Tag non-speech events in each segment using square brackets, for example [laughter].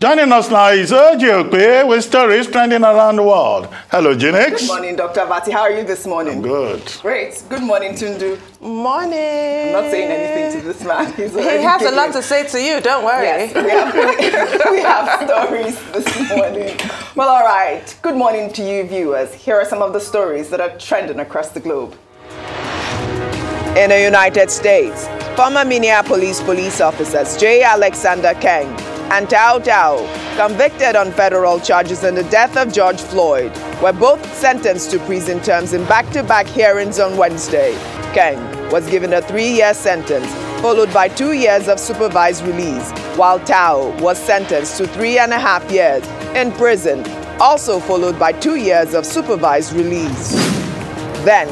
Joining us now is Ojy Okpe with stories trending around the world. Hello, Jinx. Good morning, Dr. Vati. How are you this morning? I'm good. Great. Good morning, Tundu. Morning. I'm not saying anything to this man. He's he has a lot to say to you, don't worry. Yes, we have, [laughs] we have stories this morning. Well, all right. Good morning to you, viewers. Here are some of the stories that are trending across the globe. In the United States, former Minneapolis police officers J. Alexander Kueng and Tou Thao, convicted on federal charges in the death of George Floyd, were both sentenced to prison terms in back-to-back -back hearings on Wednesday. Kueng was given a three-year sentence, followed by two years of supervised release, while Thao was sentenced to three and a half years in prison, also followed by two years of supervised release. Then,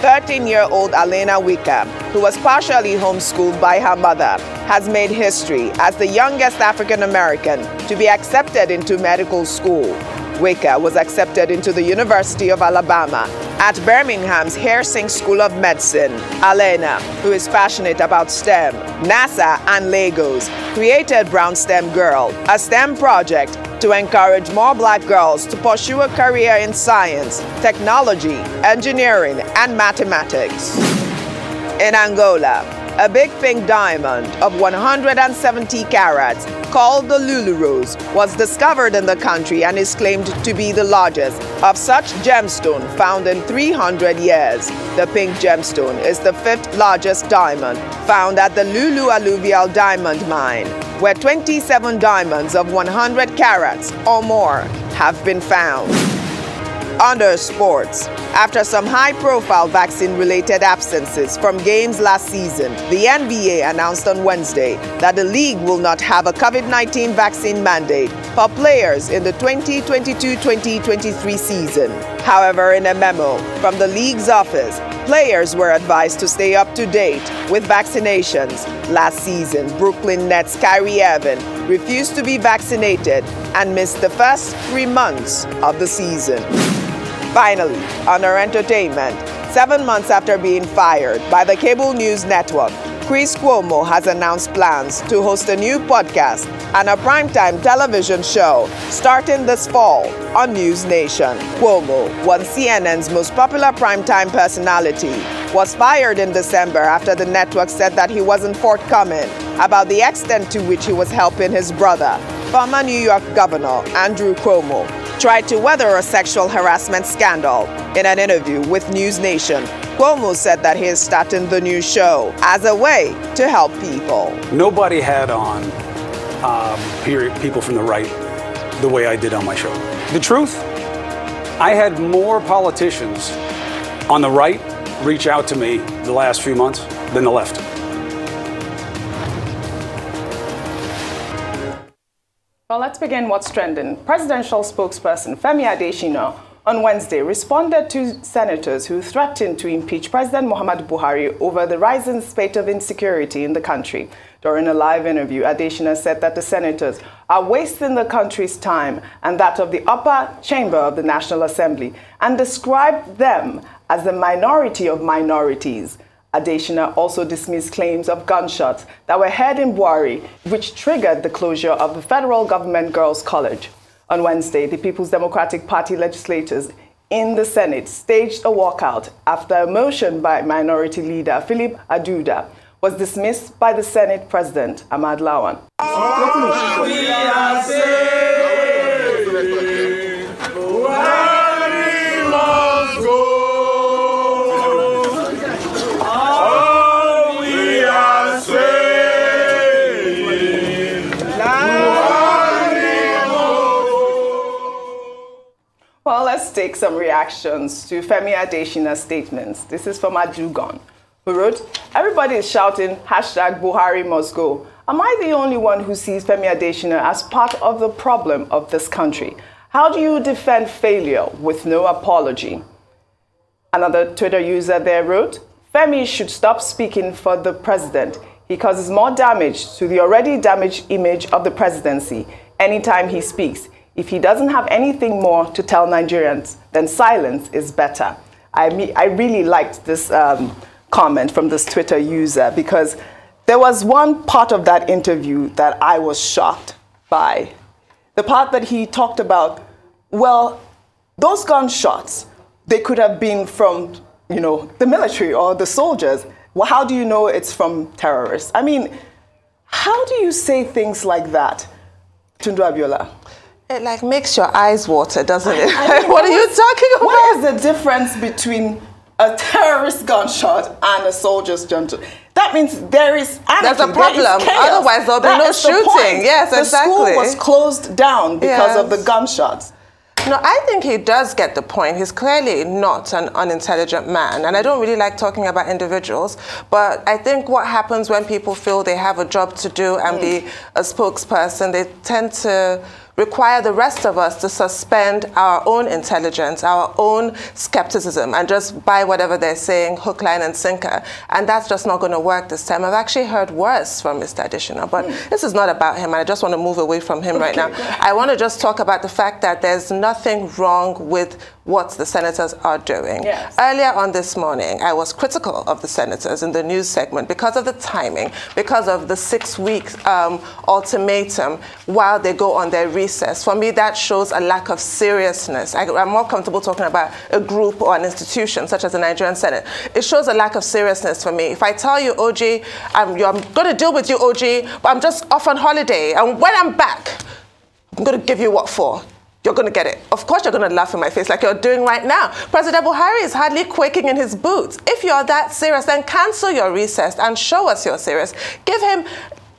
13-year-old Alena Wicker, who was partially homeschooled by her mother, has made history as the youngest African American to be accepted into medical school. Wicker was accepted into the University of Alabama at Birmingham's Heersink School of Medicine. Alena, who is passionate about STEM, NASA, and Legos, created Brown STEM Girl, a STEM project to encourage more black girls to pursue a career in science, technology, engineering, and mathematics. In Angola, a big pink diamond of 170 carats called the Lulo Rose was discovered in the country and is claimed to be the largest of such gemstone found in 300 years. The pink gemstone is the fifth largest diamond found at the Lulo Alluvial Diamond Mine, where 27 diamonds of 100 carats or more have been found under sports. After some high-profile vaccine-related absences from games last season, the NBA announced on Wednesday that the league will not have a COVID-19 vaccine mandate for players in the 2022-2023 season. However, in a memo from the league's office, players were advised to stay up to date with vaccinations. Last season, Brooklyn Nets Kyrie Irving refused to be vaccinated and missed the first three months of the season. Finally, on our entertainment, seven months after being fired by the cable news network, Chris Cuomo has announced plans to host a new podcast and a primetime television show starting this fall on News Nation. Cuomo, one CNN's most popular primetime personality, was fired in December after the network said that he wasn't forthcoming about the extent to which he was helping his brother, former New York Governor Andrew Cuomo, tried to weather a sexual harassment scandal. In an interview with News Nation, Cuomo said that he is starting the new show as a way to help people. Nobody had on um, people from the right the way I did on my show. The truth, I had more politicians on the right reach out to me the last few months than the left. Well, let's begin what's trending. Presidential spokesperson Femi Adesina on Wednesday responded to senators who threatened to impeach President Muhammadu Buhari over the rising spate of insecurity in the country. During a live interview, Adesina said that the senators are wasting the country's time and that of the upper chamber of the National Assembly and described them as the minority of minorities. Adesina also dismissed claims of gunshots that were heard in Bwari, which triggered the closure of the federal government girls' college. On Wednesday, the People's Democratic Party legislators in the Senate staged a walkout after a motion by Minority Leader Philip Aduda was dismissed by the Senate President Ahmad Lawan. Take some reactions to Femi Adesina's statements. This is from Adugon, who wrote, Everybody is shouting, hashtag Buhari must go. Am I the only one who sees Femi Adesina as part of the problem of this country? How do you defend failure with no apology? Another Twitter user there wrote, Femi should stop speaking for the president. He causes more damage to the already damaged image of the presidency anytime he speaks. If he doesn't have anything more to tell Nigerians, then silence is better. I, mean, I really liked this um, comment from this Twitter user because there was one part of that interview that I was shocked by the part that he talked about, well, those gunshots, they could have been from, you know, the military or the soldiers. Well, how do you know it's from terrorists? I mean, how do you say things like that, Tundu Abiola? It like makes your eyes water, doesn't it? I mean, [laughs] what are you talking about? What is the difference between a terrorist gunshot and a soldier's gunshot? That means there is anarchy, There's a problem. There. Otherwise, there'll be That no the shooting. point. Yes, the exactly. school was closed down because of the gunshots. No, I think he does get the point. He's clearly not an unintelligent man. And I don't really like talking about individuals, but I think what happens when people feel they have a job to do and mm. be a spokesperson, they tend to require the rest of us to suspend our own intelligence, our own skepticism, and just buy whatever they're saying, hook, line, and sinker. And that's just not going to work this time. I've actually heard worse from Mr. Adesina, but this is not about him, and I just want to move away from him right now. I want to just talk about the fact that there's nothing wrong with what the senators are doing. Yes. Earlier on this morning, I was critical of the senators in the news segment because of the timing, because of the six-week um, ultimatum while they go on their recess. For me, that shows a lack of seriousness. I, I'm more comfortable talking about a group or an institution, such as the Nigerian Senate. It shows a lack of seriousness for me. If I tell you, OG, I'm, I'm going to deal with you, OG, but I'm just off on holiday, and when I'm back, I'm going to give you what for. You're going to get it. Of course, you're going to laugh in my face like you're doing right now. President Buhari is hardly quaking in his boots. If you're that serious, then cancel your recess and show us you're serious. Give him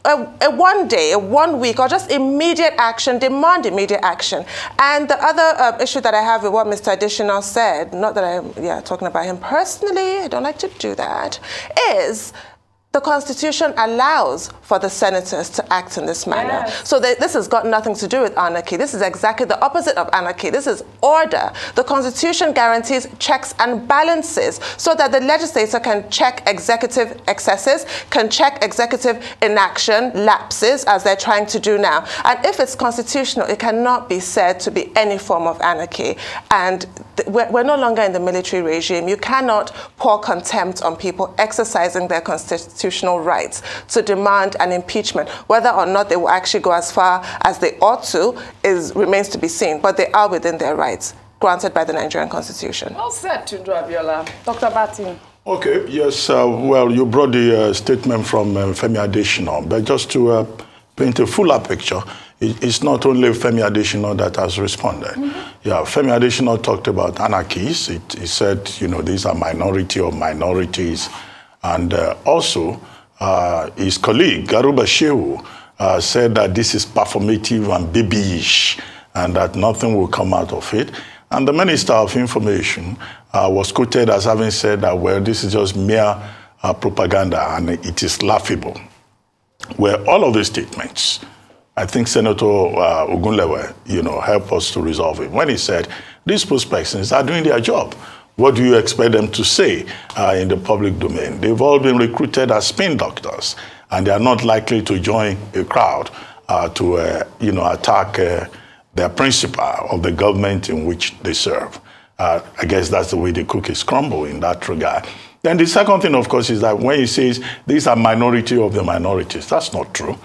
a, a one day, a one week, or just immediate action, demand immediate action. And the other uh, issue that I have with what Mr. Adesina said, not that I'm yeah, talking about him personally, I don't like to do that, is the Constitution allows for the senators to act in this manner. Yes. So this has got nothing to do with anarchy. This is exactly the opposite of anarchy. This is order. The Constitution guarantees checks and balances so that the legislator can check executive excesses, can check executive inaction, lapses, as they're trying to do now. And if it's constitutional, it cannot be said to be any form of anarchy. And we're, we're no longer in the military regime. You cannot pour contempt on people exercising their constitutional rights to demand an impeachment. Whether or not they will actually go as far as they ought to is remains to be seen, but they are within their rights granted by the Nigerian Constitution. Well said, Tundu Abiola. Dr. Batin. Okay, yes, uh, well, you brought the uh, statement from uh, Femi Adesina, but just to uh, paint a fuller picture, it, it's not only Femi Adesina that has responded. Yeah, Femi Adesina talked about anarchies. It, he said, you know, these are minority of minorities. And uh, also, uh, his colleague, Garuba Shehu, uh, said that this is performative and babyish and that nothing will come out of it. And the Minister of Information was quoted as having said that, well, this is just mere propaganda and it is laughable. Well, all of these statements, I think Senator uh, Ogunlewe, you know, helped us to resolve it. When he said, these persons are doing their job. What do you expect them to say uh, in the public domain? They've all been recruited as spin doctors, and they are not likely to join a crowd uh, to, uh, you know, attack uh, their principle of the government in which they serve. Uh, I guess that's the way the cookies crumble in that regard. Then the second thing, of course, is that when he says these are minority of the minorities, that's not true.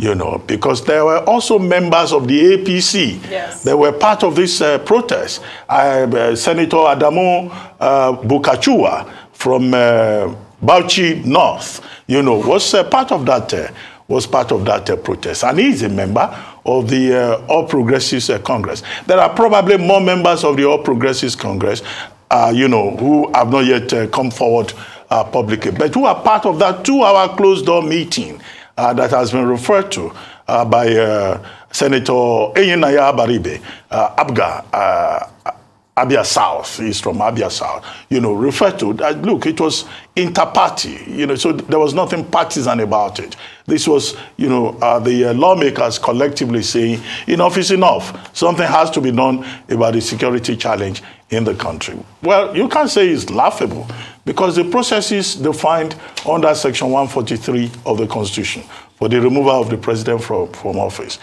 You know, because there were also members of the APC. Yes. They were part of this uh, protest. Uh, uh, Senator Adamu uh, Bulkachuwa from uh, Bauchi North, you know, was uh, part of that. Uh, was part of that uh, protest, and he's a member of the uh, All Progressives uh, Congress. There are probably more members of the All Progressives Congress, uh, you know, who have not yet uh, come forward uh, publicly, but who are part of that two-hour closed-door meeting uh, that has been referred to uh, by uh, Senator Eyinaya Baribe, uh, Abga, uh, Abia South, he's from Abia South, you know, referred to that, look, it was inter-party, you know, so there was nothing partisan about it. This was, you know, uh, the uh, lawmakers collectively saying, enough is enough. Something has to be done about the security challenge in the country. Well, you can't say it's laughable because the process is defined under Section 143 of the Constitution for the removal of the president from, from office.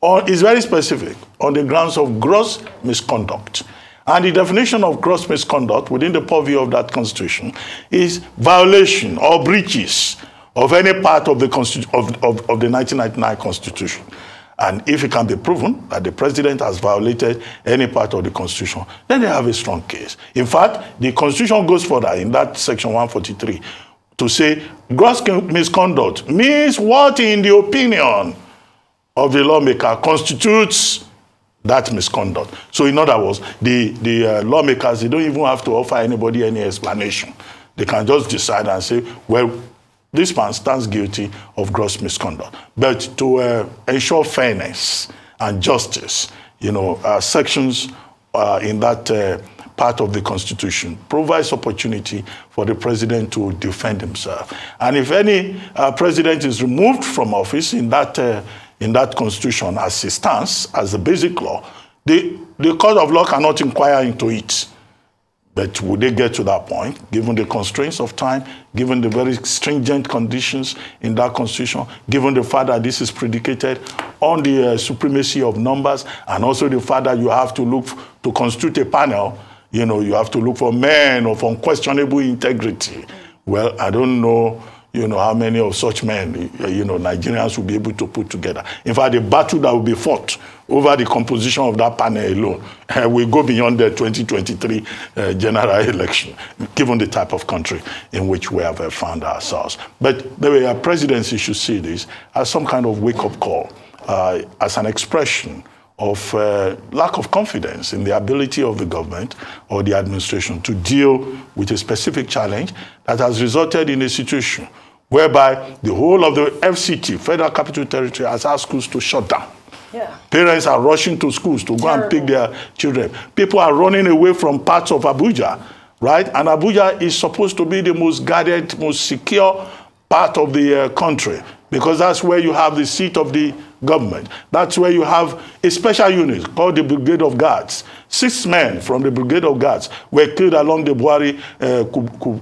Or is very specific on the grounds of gross misconduct. And the definition of gross misconduct within the purview of that constitution is violation or breaches of any part of the, of, of, of the 1999 constitution. And if it can be proven that the president has violated any part of the constitution, then they have a strong case. In fact, the constitution goes further in that section 143 to say gross misconduct means what in the opinion of the lawmaker constitutes that misconduct. So in other words, the, the uh, lawmakers, they don't even have to offer anybody any explanation. They can just decide and say, well, this man stands guilty of gross misconduct. But to uh, ensure fairness and justice, you know, uh, sections uh, in that uh, part of the Constitution provides opportunity for the president to defend himself. And if any uh, president is removed from office in that, uh, in that Constitution as it stands, as a basic law, the, the court of law cannot inquire into it. But would they get to that point, given the constraints of time, given the very stringent conditions in that constitution, given the fact that this is predicated on the uh, supremacy of numbers, and also the fact that you have to look to constitute a panel, you know, you have to look for men of unquestionable integrity. Well, I don't know you know, how many of such men, you know, Nigerians will be able to put together. In fact, the battle that will be fought over the composition of that panel alone [laughs] will go beyond the 2023 uh, general [laughs] election, given the type of country in which we have uh, found ourselves. But the uh, presidency should see this as some kind of wake-up call, uh, as an expression of uh, lack of confidence in the ability of the government or the administration to deal with a specific challenge that has resulted in a situation whereby the whole of the FCT, Federal Capital Territory, has asked schools to shut down. Yeah. Parents are rushing to schools to Terrible. go and pick their children. People are running away from parts of Abuja, right? And Abuja is supposed to be the most guarded, most secure part of the uh, country because that's where you have the seat of the government. That's where you have a special unit called the Brigade of Guards. Six men from the Brigade of Guards were killed along the Buhari uh,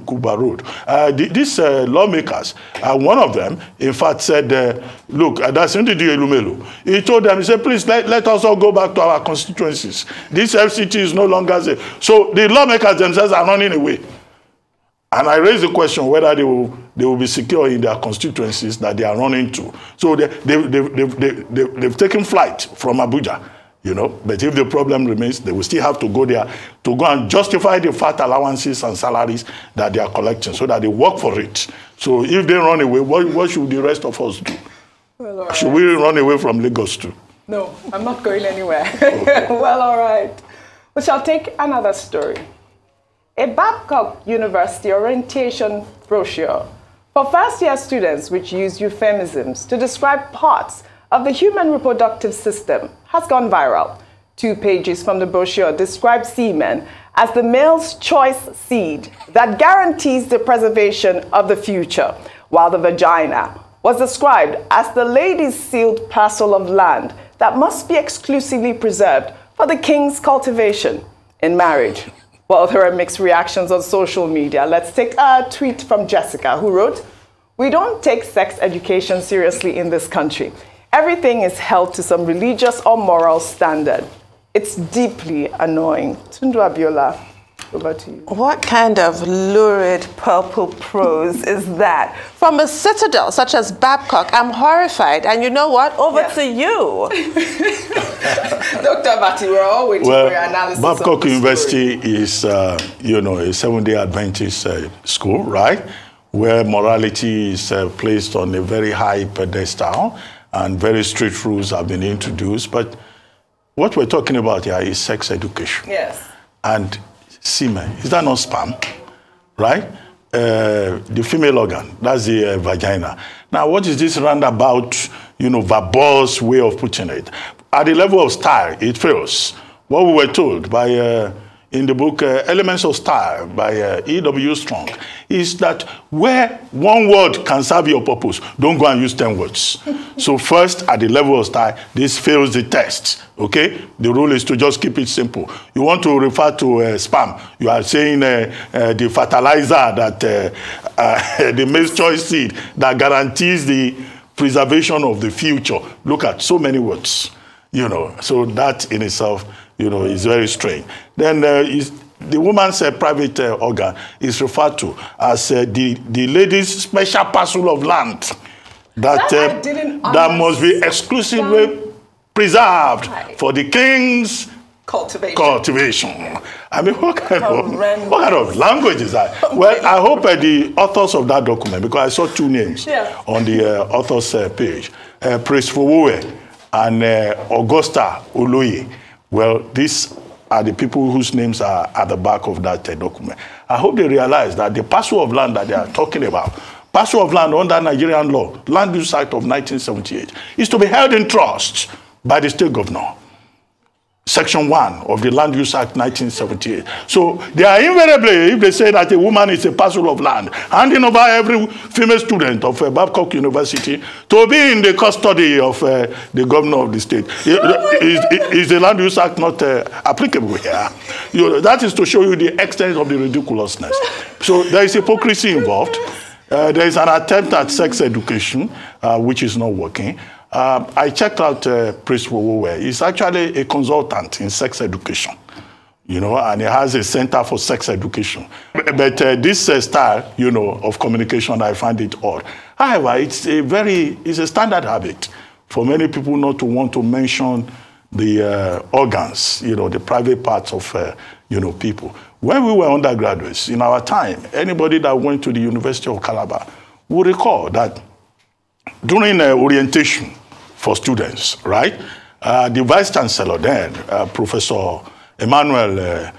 Kuba Road. Uh, the, these uh, lawmakers, uh, one of them, in fact, said, uh, look, uh, that's Ndidi Elumelu. He told them, he said, please let, let us all go back to our constituencies. This FCT is no longer safe. So the lawmakers themselves are running away. And I raise the question whether they will, they will be secure in their constituencies that they are running to. So they, they, they, they, they, they, they've taken flight from Abuja, you know. But if the problem remains, they will still have to go there to go and justify the fat allowances and salaries that they are collecting so that they work for it. So if they run away, what, what should the rest of us do? Well, right. Should we run away from Lagos too? No, I'm not going anywhere. [laughs] Okay. [laughs] well, all right. We shall take another story a Babcock University orientation brochure for first-year students which use euphemisms to describe parts of the human reproductive system has gone viral. Two pages from the brochure describe semen as the male's choice seed that guarantees the preservation of the future, while the vagina was described as the lady's sealed parcel of land that must be exclusively preserved for the king's cultivation in marriage. Well, there are mixed reactions on social media. Let's take a tweet from Jessica, who wrote, We don't take sex education seriously in this country. Everything is held to some religious or moral standard. It's deeply annoying. Tundu Abiola. Over to you. What kind of lurid purple prose is that? From a citadel such as Babcock, I'm horrified. And you know what? Over to you. [laughs] Dr. Bati, we're all waiting well, for your analysis. Babcock University is, uh, you know, a seven-day Adventist uh, school, right? Where morality is uh, placed on a very high pedestal and very strict rules have been introduced. But what we're talking about here is sex education. Yes. And semen. Is that not sperm? Right? Uh, the female organ, that's the uh, vagina. Now, what is this roundabout, you know, verbose way of putting it? At the level of style, it fails. What we were told by uh, in the book uh, Elements of Style by uh, E.W. Strong is that where one word can serve your purpose, don't go and use 10 words. [laughs] so first, at the level of style, this fails the test, okay? The rule is to just keep it simple. You want to refer to uh, sperm, you are saying uh, uh, the fertilizer that, uh, uh, [laughs] the maize choice seed that guarantees the preservation of the future. Look at so many words, you know, so that in itself you know, it's very strange. Then uh, the woman's uh, private uh, organ is referred to as uh, the, the lady's special parcel of land that, that, uh, that must be exclusively preserved Right. for the king's Cultivation. cultivation. I mean, what kind, of, what kind of language is that? [laughs] Well, I hope uh, the authors of that document, because I saw two names Yeah. on the uh, author's uh, page, uh, Prince Fowowe and uh, Augusta Oloye. Well, these are the people whose names are at the back of that uh, document. I hope they realize that the parcel of land that they are talking about, parcel of land under Nigerian law, Land Use Act of 1978, is to be held in trust by the state governor. Section 1 of the Land Use Act 1978. So they are invariably, if they say that a woman is a parcel of land, handing over every female student of uh, Babcock University to be in the custody of uh, the governor of the state. is, is the Land Use Act not uh, applicable here? You know, that is to show you the extent of the ridiculousness. So there is hypocrisy involved. Uh, there is an attempt at sex education, uh, which is not working. Uh, I checked out uh, Prince Wowowe. He's actually a consultant in sex education, you know, and he has a center for sex education. But, but, uh, this uh, style, you know, of communication, I find it odd. However, it's a very, it's a standard habit for many people not to want to mention the uh, organs, you know, the private parts of, uh, you know, people. When we were undergraduates, in our time, anybody that went to the University of Calabar would recall that during uh, orientation for students, right? Uh, the vice chancellor then, uh, Professor Emmanuel uh,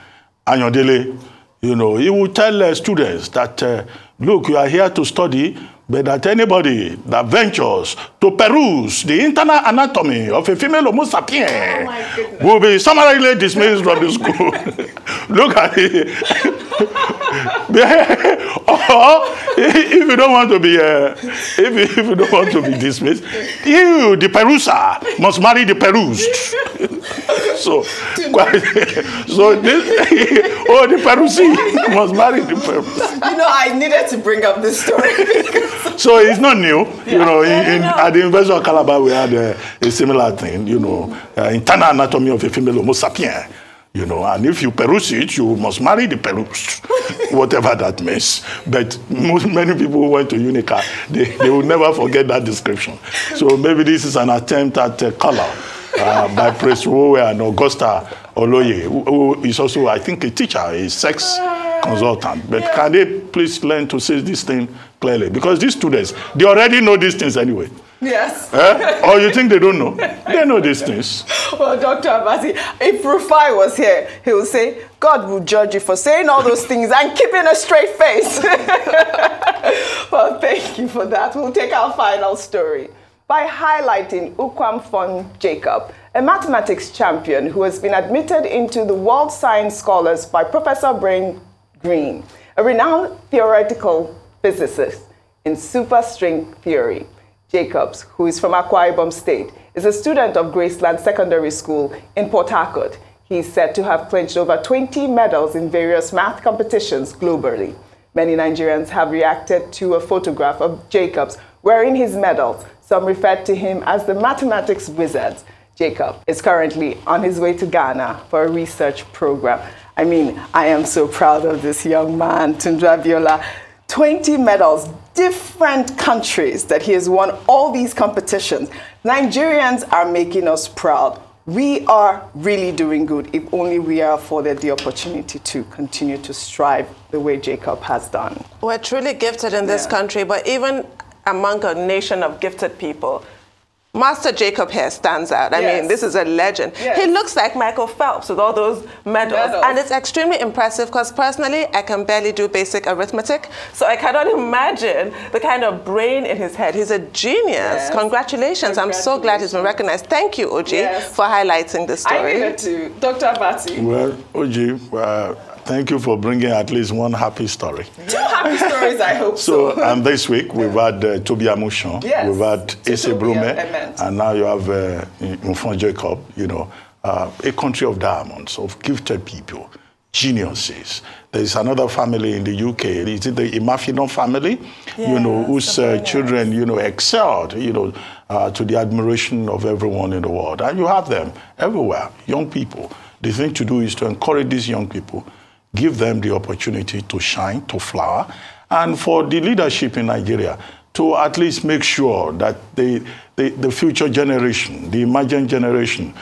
Anyodele, you know, he would tell uh, students that, uh, look, you are here to study, but that anybody that ventures to peruse the internal anatomy of a female Homo sapien goodness. will be summarily dismissed from the school. [laughs] look at it. [laughs] or if you don't want to be uh, if, you, if you don't want to be dismissed you the peruser must marry the perused [laughs] so quite, [laughs] so this oh the perusi must marry the perused You know, I needed to bring up this story. so it's not new you know in, in, at the university of calabar we had uh, a similar thing you know uh, internal anatomy of a female homo sapien you know, and if you peruse it, you must marry the peruse, [laughs] whatever that means. But most, many people who went to Unica, they, they will never forget that description. So maybe this is an attempt at uh, color uh, by Prince Wowe and Augusta Oloye, who, who is also, I think, a teacher, a sex consultant. But can they please learn to say this thing clearly? Because these students, they already know these things anyway. Yes. Eh? Or you think they don't know? They know these things. Well, Dr. Abati, if Rufai was here, he would say, God will judge you for saying all those things and keeping a straight face. [laughs] well, thank you for that. We'll take our final story by highlighting Uwakmfon Jacob, a mathematics champion who has been admitted into the World Science Scholars by Professor Brian Greene, a renowned theoretical physicist in superstring theory. Jacobs, who is from Akwa Ibom State, is a student of Graceland Secondary School in Port Harcourt. He is said to have clinched over 20 medals in various math competitions globally. Many Nigerians have reacted to a photograph of Jacobs wearing his medals. Some referred to him as the mathematics wizard. Jacob is currently on his way to Ghana for a research program. I mean, I am so proud of this young man, Tundu Abiola. 20 medals, different countries that he has won all these competitions. Nigerians are making us proud. We are really doing good if only we are afforded the opportunity to continue to strive the way Jacob has done. We're truly gifted in this Yeah. country, but even among a nation of gifted people, Master Jacob here stands out. I Yes. mean, this is a legend. Yes. He looks like Michael Phelps with all those medals. Medals. And it's extremely impressive because personally, I can barely do basic arithmetic. So I cannot imagine the kind of brain in his head. He's a genius. Yes. Congratulations. I'm so glad he's been recognized. Thank you, OG, Yes. for highlighting this I story. needed to. Dr. Abati, Well, Oji, uh, thank you for bringing at least one happy story. two happy stories, I hope [laughs] so. So, and this week we've had uh, Tobi Amusan, Yes, we've had to Ese Toby, Brume, and now you have uh, Mfon Jacob, you know, uh, a country of diamonds, of gifted people, geniuses. There is another family in the UK, is it the Imafidon family? you know, whose uh, children, you know, excelled, you know, uh, to the admiration of everyone in the world. And you have them everywhere, young people. The thing to do is to encourage these young people, give them the opportunity to shine, to flower, and for the leadership in Nigeria to at least make sure that the, the, the future generation, the emerging generation,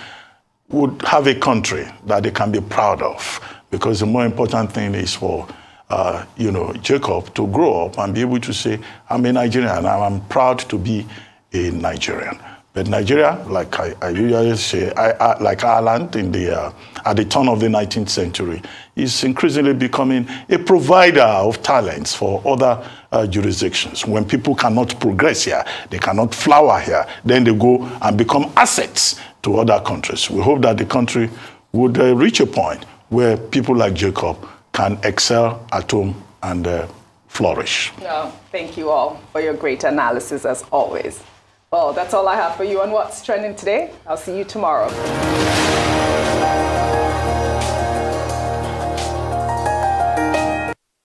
would have a country that they can be proud of. Because the more important thing is for uh, you know, Jacob to grow up and be able to say, I'm a Nigerian and I'm proud to be a Nigerian. But Nigeria, like I, I usually say, I, I, like Ireland in the, uh, at the turn of the 19th century, is increasingly becoming a provider of talents for other uh, jurisdictions. When people cannot progress here, they cannot flower here, then they go and become assets to other countries. We hope that the country would uh, reach a point where people like Jacob can excel at home and uh, flourish. No, thank you all for your great analysis as always. Well, that's all I have for you on What's Trending today. I'll see you tomorrow.